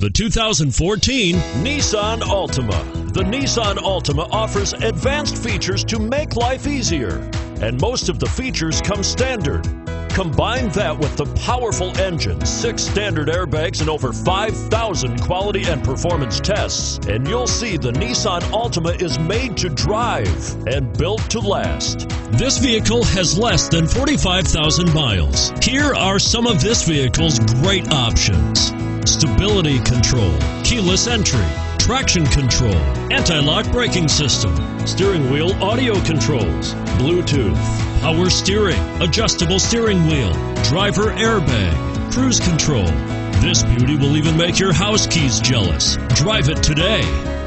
The 2014 Nissan Altima. The Nissan Altima offers advanced features to make life easier, and most of the features come standard. Combine that with the powerful engine, six standard airbags, and over 5,000 quality and performance tests, and you'll see the Nissan Altima is made to drive and built to last. This vehicle has less than 45,000 miles. Here are some of this vehicle's great options stability control, keyless entry, traction control, anti-lock braking system, steering wheel audio controls, Bluetooth, power steering, adjustable steering wheel, driver airbag, cruise control. This beauty will even make your house keys jealous. Drive it today.